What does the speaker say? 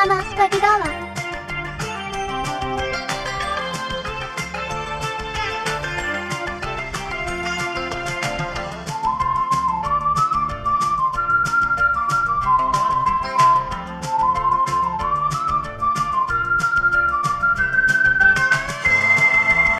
妈妈快递到了。